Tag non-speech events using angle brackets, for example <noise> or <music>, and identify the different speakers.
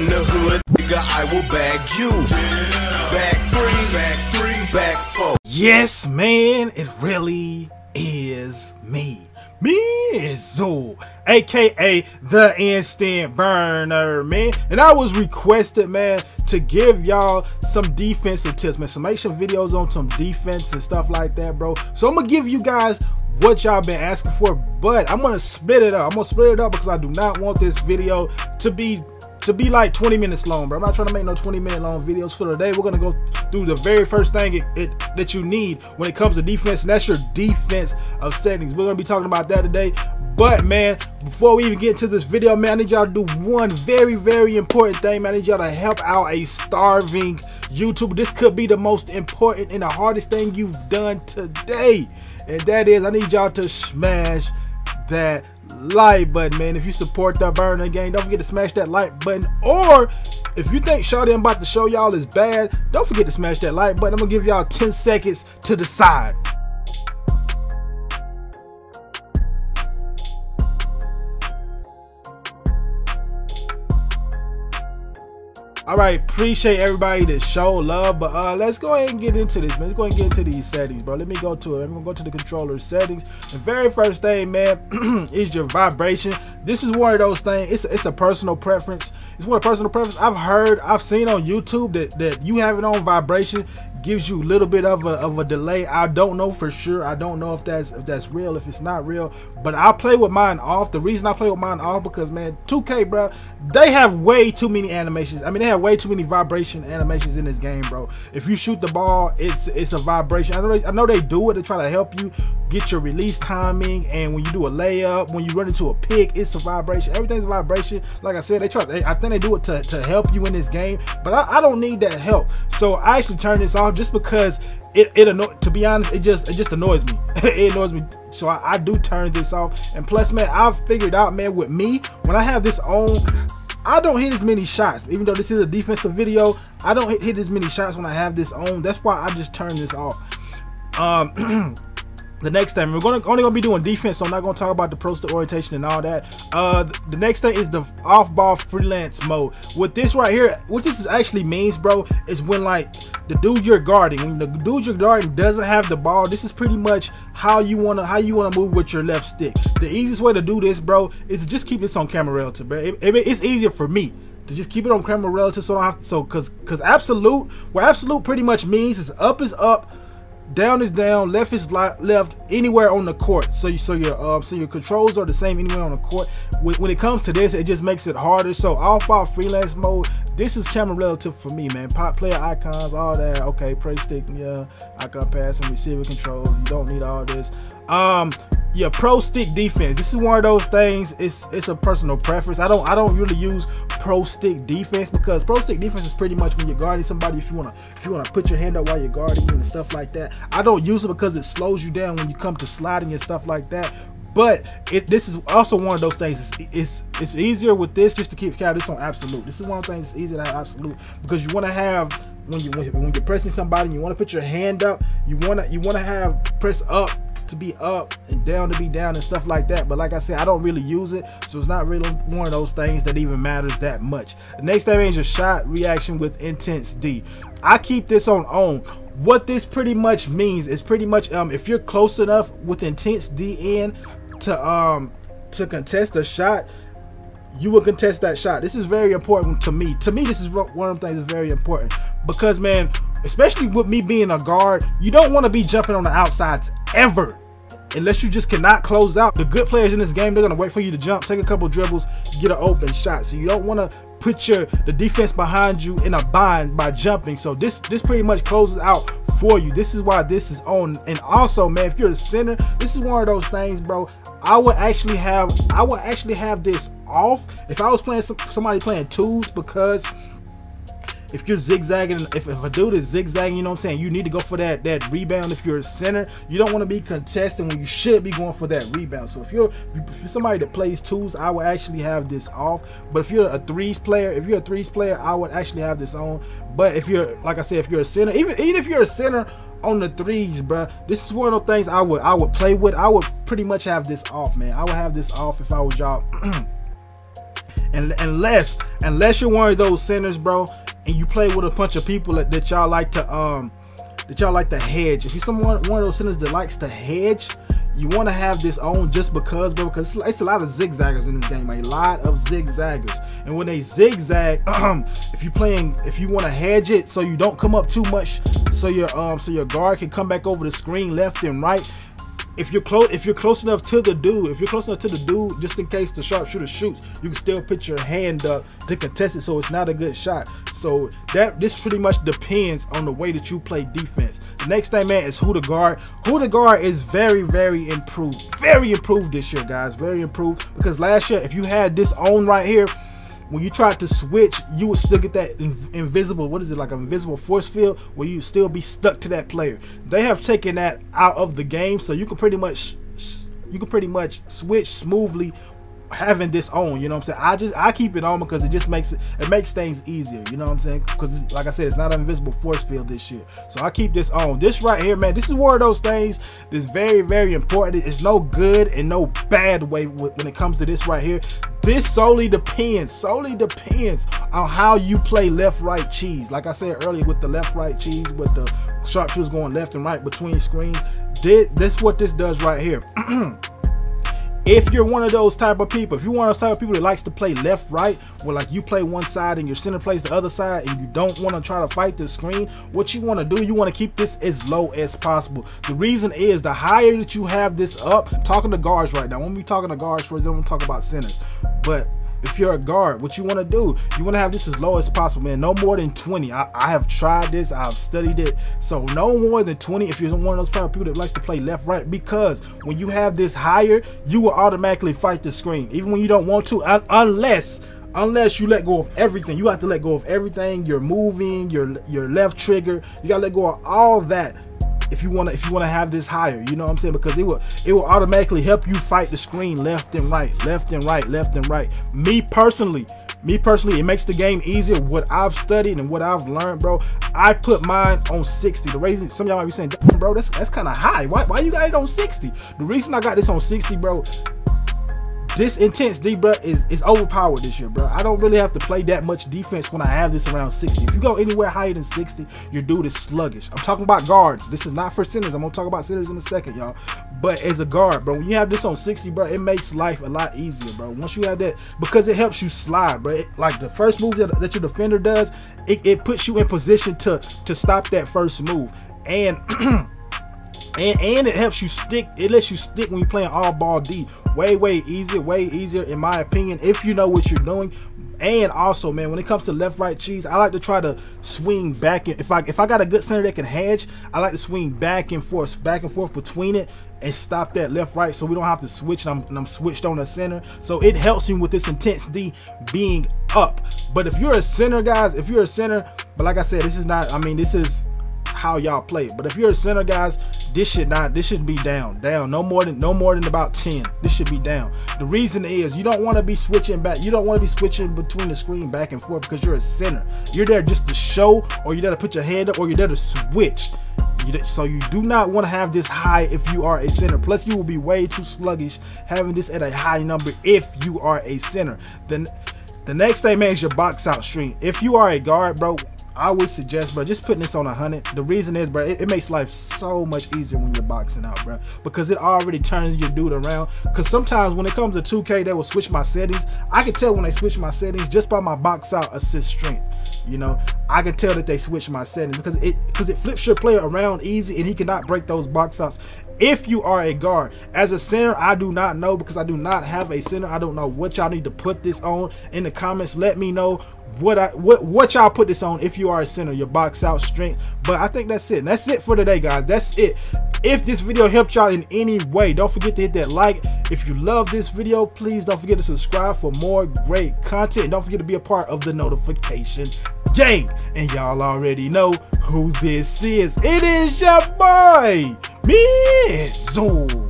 Speaker 1: from the hood, nigga, I will bag you. Back three, back three, back four.
Speaker 2: Yes, man, it really is me. Mizzle, aka the Instant Burner, man. And I was requested, man, to give y'all some defensive tips, man. So make some videos on some defense and stuff like that, bro. So I'm gonna give you guys what y'all been asking for, but I'm gonna split it up. I'm gonna split it up because I do not want this video to be to be like 20 minutes long, bro. I'm not trying to make no 20 minute long videos for today. We're gonna go through the very first thing it, it, that you need when it comes to defense, and that's your defense of settings. We're gonna be talking about that today. But man, before we even get into this video, man, I need y'all to do one very, very important thing, man. I need y'all to help out a starving YouTuber. This could be the most important and the hardest thing you've done today. And that is, I need y'all to smash that like button, man. If you support the burner game, don't forget to smash that like button. Or if you think Shawty I'm about to show y'all is bad, don't forget to smash that like button. I'm gonna give y'all 10 seconds to decide. All right, appreciate everybody that show love, but uh, let's go ahead and get into this, man. Let's go ahead and get into these settings, bro. Let me go to it. I'm gonna go to the controller settings. The very first thing, man, <clears throat> is your vibration. This is one of those things. It's it's a personal preference. It's one of personal preference. I've heard, I've seen on YouTube that that you have it on vibration gives you a little bit of a, of a delay. I don't know for sure. I don't know if that's if that's real, if it's not real. But I play with mine off. The reason I play with mine off because man, 2K, bro, they have way too many animations. I mean, they have way too many vibration animations in this game, bro. If you shoot the ball, it's it's a vibration. I know they, I know they do it to try to help you get your release timing, and when you do a layup, when you run into a pick, it's a vibration. Everything's a vibration. Like I said, they try. They, I think they do it to to help you in this game, but I, I don't need that help. So I actually turn this off just because it it anno- to be honest it just it just annoys me <laughs> it annoys me so I, I, do turn this off and plus man i've figured out man with me when i have this on i don't hit as many shots even though this is a defensive video i don't hit, hit as many shots when i have this on that's why i just turn this off um <clears throat> the next thing we're gonna only gonna be doing defense so i'm not gonna talk about the pro orientation and all that. Uh the next thing is the off-ball freelance mode. What this right here what this actually means bro is when like the dude you're guarding when the dude you're guarding doesn't have the ball this is pretty much how you want to how you want to move with your left stick. The easiest way to do this bro is just keep this on camera relative bro. It, it, it's easier for me to just keep it on camera relative so I don't have to so because because absolute what absolute pretty much means is up is up down is down, left is left, anywhere on the court. So you, so your um, so your controls are the same anywhere on the court. When, it comes to this, it just makes it harder. So off ball freelance mode, this is camera relative for me, man. Pop player icons, all that. Okay, press stick, yeah, I icon pass and receiver controls. You don't need all this. Um, yeah, pro stick defense. This is one of those things. It's it's a personal preference. I don't I don't really use pro stick defense because pro stick defense is pretty much when you're guarding somebody. If you wanna if you wanna put your hand up while you're guarding and stuff like that. I don't use it because it slows you down when you come to sliding and stuff like that. But it this is also one of those things. It's it's, it's easier with this just to keep count this on absolute. This is one of the things it's easy to have absolute because you want to have when you when you're pressing somebody, you want to put your hand up. You want to you want to have press up to be up and down to be down and stuff like that. But like I said, I don't really use it, so it's not really one of those things that even matters that much. The next thing is your shot reaction with intense D. I keep this on on. What this pretty much means is pretty much um if you're close enough with intense D in to um to contest a shot, you will contest that shot. This is very important to me. To me, this is one of the things that's very important because man, especially with me being a guard, you don't want to be jumping on the outsides ever unless you just cannot close out. The good players in this game, they're gonna wait for you to jump, take a couple dribbles, get an open shot. So you don't want to put your the defense behind you in a bind by jumping. So this this pretty much closes out for you. This is why this is on. And also, man, if you're a center, this is one of those things, bro. I would actually have I would actually have this off if I was playing some, somebody playing twos because if you're zigzagging, if, if a dude is zigzagging, you know what I'm saying, you need to go for that that rebound. If you're a center, you don't want to be contesting when you should be going for that rebound. So if you're if you're somebody that plays twos, I would actually have this off. But if you're a threes player, if you're a threes player, I would actually have this on. But if you're like I said, if you're a center, even even if you're a center on the threes, bro. This is one of the things I would I would play with. I would pretty much have this off, man. I would have this off if I was y'all. <clears throat> Unless unless you're one of those centers, bro, and you play with a bunch of people that, that y'all like to um that y'all like to hedge. If you're someone one of those centers that likes to hedge, you want to have this on just because, bro, because it's a lot of zigzaggers in this game, a lot of zigzaggers. And when they zigzag, <clears throat> if you're playing, if you want to hedge it so you don't come up too much, so your um so your guard can come back over the screen left and right, if you're close if you're close enough to the dude, if you're close enough to the dude, just in case the sharpshooter shoots, you can still put your hand up to contest it so it's not a good shot. So that this pretty much depends on the way that you play defense. The next thing, man, is who the guard. Who the guard is very, very improved. Very improved this year, guys. Very improved. Because last year, if you had this on right here, when you tried to switch, you would still get that inv invisible, what is it, like an invisible force field where you still be stuck to that player. They have taken that out of the game, so you can pretty much you can pretty much switch smoothly having this on you know what i'm saying? I just i keep it on because it just makes it it makes things easier you know what i'm saying? Because like i said it's not an invisible force field this year. So i keep this on. This right here man this is one of those things that's very very important. It's no good and no bad way when it comes to this right here. This solely depends solely depends on how you play left right cheese. Like i said earlier with the left right cheese with the sharpshooters going left and right between screens this, this what this does right here <clears throat> if you're one of those type of people, if you're one of those type of people that likes to play left, right, where like you play one side and your center plays the other side and you don't want to try to fight the screen, what you want to do, you want to keep this as low as possible. The reason is the higher that you have this up, talking to guards right now, when we talking to guards for example, I'm talking about centers. But if you're a guard, what you want to do, you want to have this as low as possible, man. No more than 20. I, I have tried this, I've studied it. So no more than 20 if you're one of those type people that likes to play left, right, because when you have this higher, you will automatically fight the screen, even when you don't want to, unless unless you let go of everything. You have to let go of everything. You're moving, your your left trigger. You gotta let go of all that if you wanna if you wanna have this higher. You know what I'm saying? Because it will it will automatically help you fight the screen left and right, left and right, left and right. Me personally, me personally, it makes the game easier. What I've studied and what I've learned, bro, I put mine on 60. The reason some y'all might be saying, bro, that's that's kind of high. Why, why you got it on 60? The reason I got this on 60, bro, this intense D, bro, is, is overpowered this year, bro. I don't really have to play that much defense when I have this around 60. If you go anywhere higher than 60, your dude is sluggish. I'm talking about guards. This is not for centers. I'm gonna talk about centers in a second, y'all. But as a guard, bro, when you have this on 60, bro, it makes life a lot easier, bro. Once you have that, because it helps you slide, bro. It, like the first move that, that your defender does, it, it puts you in position to to stop that first move. And <clears throat> and and it helps you stick it lets you stick when you're playing all ball d. Way way easier way easier in my opinion if you know what you're doing. And also man when it comes to left right cheese i like to try to swing back if i if i got a good center that can hedge i like to swing back and forth back and forth between it and stop that left right so we don't have to switch and I'm, and I'm switched on the center. So it helps me with this intense d being up. But if you're a center guys if you're a center but like i said this is not i mean this is how y'all play But if you're a center, guys, this should not this should be down. Down. No more than no more than about 10. This should be down. The reason is you don't want to be switching back. You don't want to be switching between the screen back and forth because you're a center. You're there just to show, or you're there to put your hand up, or you're there to switch. So you do not want to have this high if you are a center. Plus, you will be way too sluggish having this at a high number if you are a center. Then the next thing, man, is your box out strength. If you are a guard, bro, I would suggest, bro, just putting this on a hundred. The reason is, bro, it, it, makes life so much easier when you're boxing out, bro, because it already turns your dude around. Because sometimes when it comes to 2K, they will switch my settings. I can tell when they switch my settings just by my box out assist strength. You know, I can tell that they switch my settings because it because it flips your player around easy and he cannot break those box outs if you are a guard. As a center, I do not know because I do not have a center. I don't know what y'all need to put this on in the comments. Let me know what I what what y'all put this on if you are a center, your box out strength. But I think that's it. That's it for today, guys. That's it. If this video helped y'all in any way, don't forget to hit that like. If you love this video, please don't forget to subscribe for more great content. And don't forget to be a part of the notification gang. And y'all already know who this is. It is your boy, Mizzle.